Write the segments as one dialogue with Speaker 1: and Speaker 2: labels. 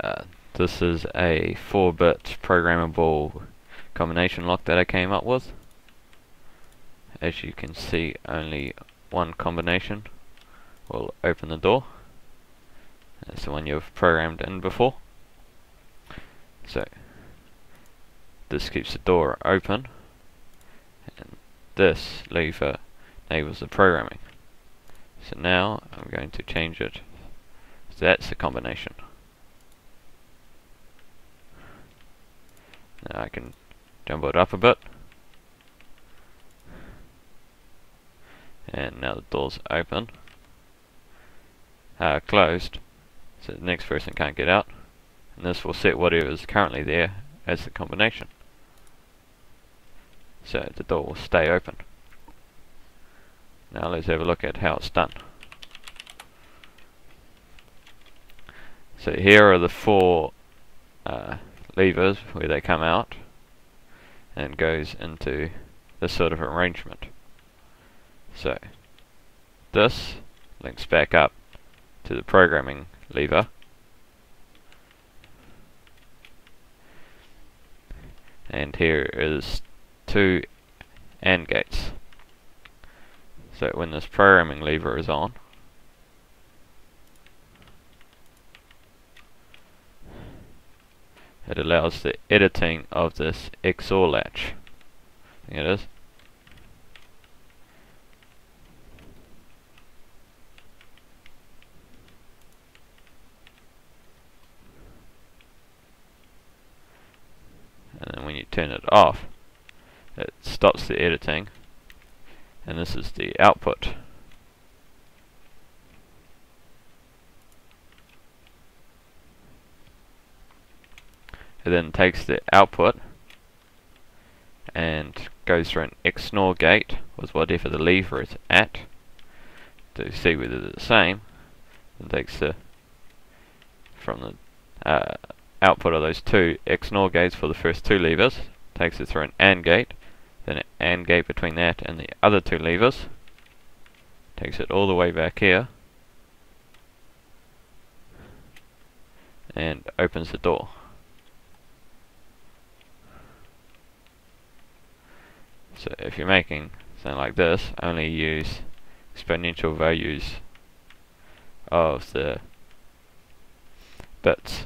Speaker 1: Uh, this is a 4-bit programmable combination lock that I came up with. As you can see, only one combination will open the door. That's the one you've programmed in before. So, this keeps the door open, and this lever enables the programming. So now, I'm going to change it, so that's the combination. I can jump it up a bit. And now the door's open. Uh, closed. So the next person can't get out. And this will set whatever is currently there as the combination. So the door will stay open. Now let's have a look at how it's done. So here are the four uh, levers where they come out and goes into this sort of arrangement. So this links back up to the programming lever and here is two AND gates. So when this programming lever is on it allows the editing of this XOR latch. I think it is. And then when you turn it off, it stops the editing. And this is the output. It then takes the output and goes through an XNOR gate with whatever the lever is at to see whether they're the same. It takes the from the uh, output of those two XNOR gates for the first two levers, takes it through an AND gate, then an AND gate between that and the other two levers, takes it all the way back here, and opens the door. So if you're making something like this, only use exponential values of the bits.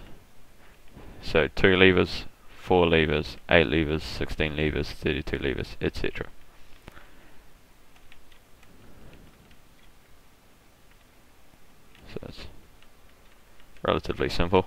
Speaker 1: So 2 levers, 4 levers, 8 levers, 16 levers, 32 levers, etc. So it's relatively simple.